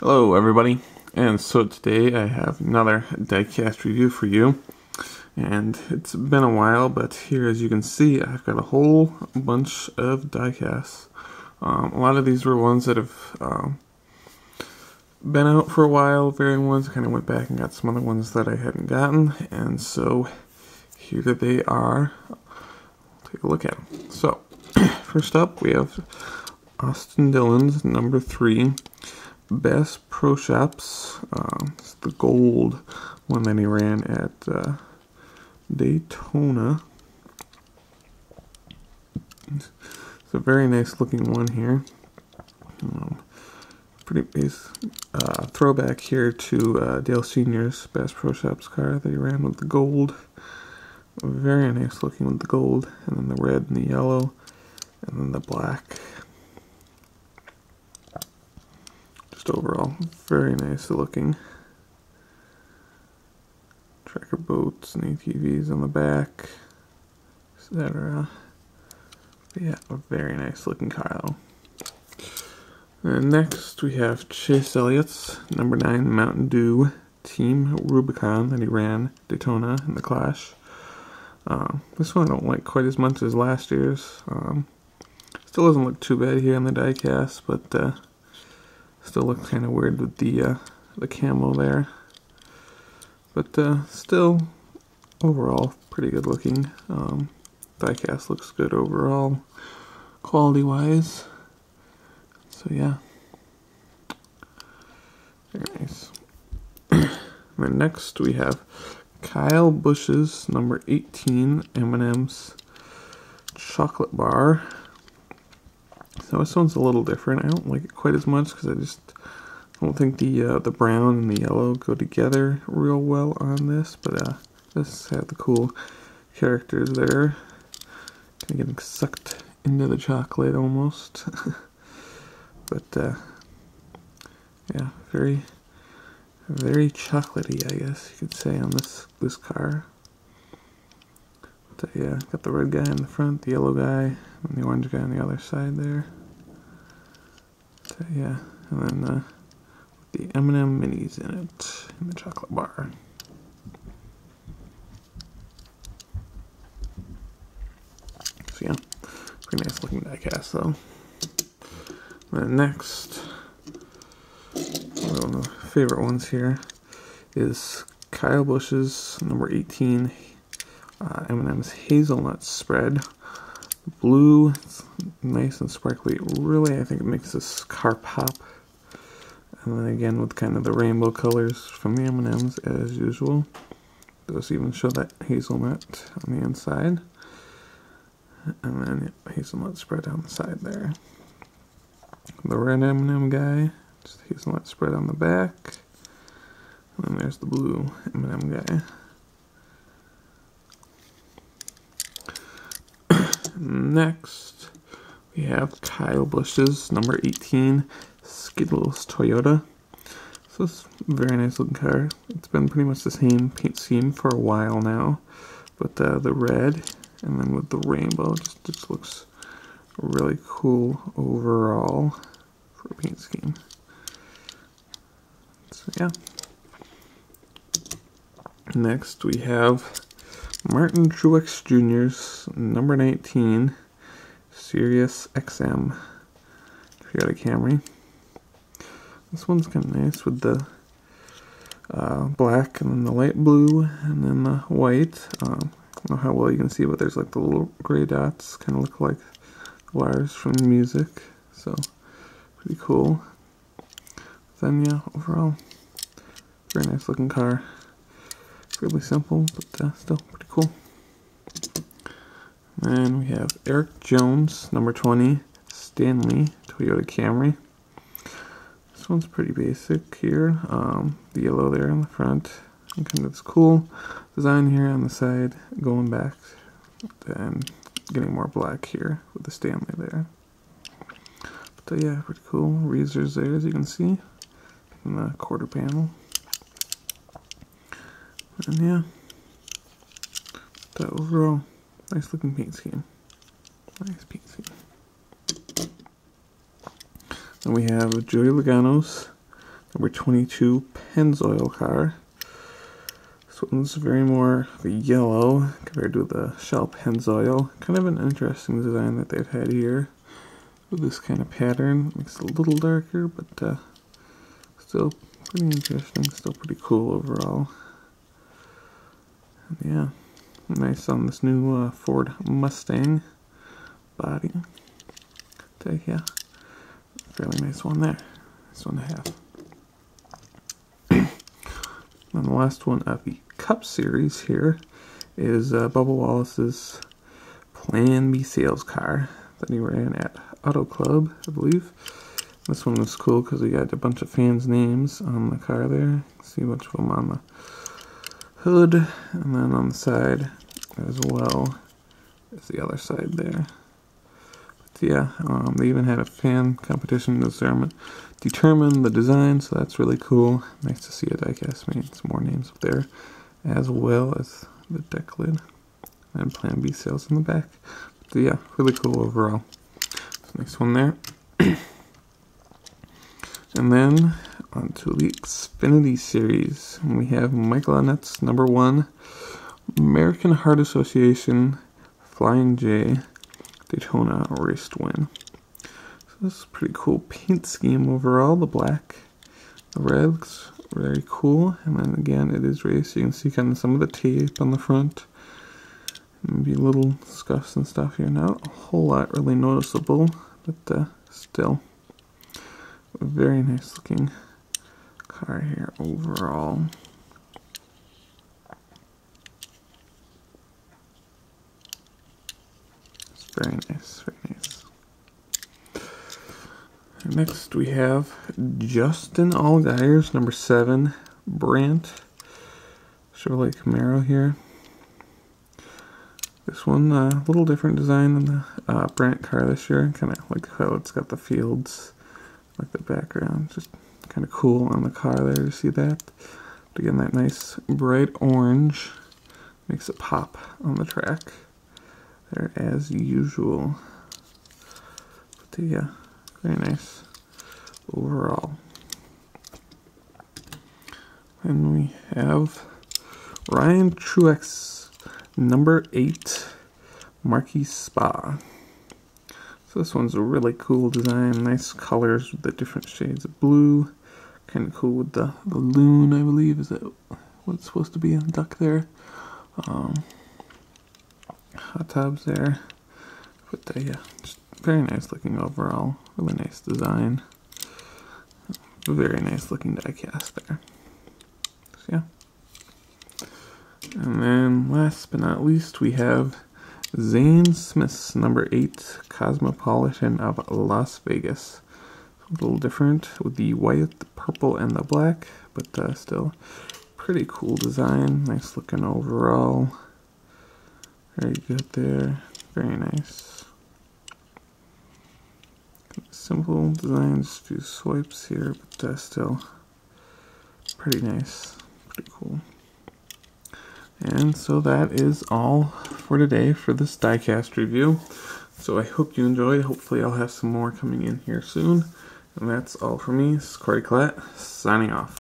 Hello everybody, and so today I have another diecast review for you. And it's been a while, but here as you can see, I've got a whole bunch of diecasts. Um, a lot of these were ones that have um, been out for a while, varying ones. I kind of went back and got some other ones that I hadn't gotten, and so here they are. take a look at them. So, first up we have Austin Dillon's number three Bass Pro Shops. Uh, it's the gold one that he ran at uh, Daytona. It's a very nice looking one here. Um, pretty base uh, throwback here to uh, Dale Sr.'s Bass Pro Shops car that he ran with the gold. Very nice looking with the gold, and then the red and the yellow, and then the black. Just overall very nice looking. Tracker boats and ATVs on the back, etc. Yeah, a very nice looking car though. And next we have Chase Elliott's number 9 Mountain Dew Team Rubicon that he ran Daytona in the Clash. Uh, this one I don't like quite as much as last year's. Um, still doesn't look too bad here on the diecast, but uh, Still looks kind of weird with the uh, the camo there. But uh, still, overall, pretty good looking. Um, diecast looks good overall, quality-wise. So yeah, very nice. and next we have Kyle Busch's number 18 M&M's chocolate bar. So this one's a little different. I don't like it quite as much because I just don't think the uh, the brown and the yellow go together real well on this. But uh, this has the cool characters there. Kind of getting sucked into the chocolate almost. but uh, yeah, very very chocolatey, I guess you could say, on this this car. Yeah, got the red guy in the front, the yellow guy, and the orange guy on the other side there. Yeah, and then uh, the M&M minis in it, in the chocolate bar. So yeah, pretty nice looking diecast though. And next, one of my favorite ones here is Kyle Busch's number 18 uh, M&M's hazelnut spread blue. It's nice and sparkly. Really, I think it makes this car pop. And then again with kind of the rainbow colors from the M&Ms as usual. Does even show that hazelnut on the inside. And then hazelnut spread on the side there. The red M&M guy, just hazelnut spread on the back. And then there's the blue M&M guy. Next, we have Kyle Busch's number 18 Skittles Toyota. So it's a very nice looking car. It's been pretty much the same paint scheme for a while now. But uh, the red and then with the rainbow just, just looks really cool overall for a paint scheme. So yeah. Next we have Martin Truex Jr.'s number 19 Sirius XM Toyota Camry. This one's kind of nice with the uh, black and then the light blue and then the white. Um, I don't know how well you can see, but there's like the little gray dots, kind of look like wires from music. So pretty cool. Then yeah, overall, very nice looking car. Really simple, but uh, still cool. And we have Erik Jones, number 20, Stanley, Toyota Camry. This one's pretty basic here. Um, the yellow there on the front. And kind of this cool design here on the side, going back and getting more black here with the Stanley there. But uh, yeah, pretty cool. Razors there, as you can see, in the quarter panel. And yeah, that overall, nice looking paint scheme. Nice paint scheme. Then we have Joey Logano's Number 22 Pennzoil car. This one's very more the yellow compared to the Shell Pennzoil. Kind of an interesting design that they've had here with this kind of pattern. Makes it a little darker, but uh, still pretty interesting. Still pretty cool overall. And yeah, nice on this new uh, Ford Mustang body. Take yeah, fairly nice one there. Nice one to have. and the last one of the Cup series here is uh, Bubba Wallace's Plan B sales car that he ran at Auto Club, I believe. This one was cool because we got a bunch of fans' names on the car there. See a bunch of them on the hood, and then on the side as well as the other side there. But yeah, um, they even had a fan competition to determine, determine the design, so that's really cool. Nice to see a diecast made some more names up there, as well as the deck lid and Plan B sales in the back. But yeah, really cool overall. Nice one there. and then on to the Xfinity series. We have Michael Annett's number one American Heart Association Flying J Daytona race win. So this is a pretty cool paint scheme overall. The black, the red looks very cool. And then again, it is race. You can see kind of some of the tape on the front. Maybe little scuffs and stuff here. Not a whole lot really noticeable but uh, still very nice looking car here overall. It's very nice, very nice. Next we have Justin Allgaier's number seven Brandt Chevrolet Camaro here. This one, a uh, little different design than the uh, Brandt car this year. Kind of like how it's got the fields, like the background. Just kind of cool on the car there to see that. But again, that nice bright orange makes it pop on the track there as usual. But uh, yeah, very nice overall. And we have Ryan Truex Number eight, Marquis Spa. So this one's a really cool design, nice colors with the different shades of blue. Kind of cool with the, the loon, I believe. Is that what it's supposed to be? A duck there. Um, hot tubs there. But uh, yeah, just very nice looking overall. Really nice design. Very nice looking diecast there. So yeah. And then last but not least, we have Zane Smith's number 8 Cosmopolitan of Las Vegas. A little different with the white, the purple, and the black, but uh, still pretty cool design. Nice looking overall. Very good there. Very nice. Simple design, just a few swipes here, but uh, still pretty nice. Pretty cool. And so that is all for today for this diecast review. So I hope you enjoyed. Hopefully I'll have some more coming in here soon. And that's all for me. Is Corey Klatt, signing off.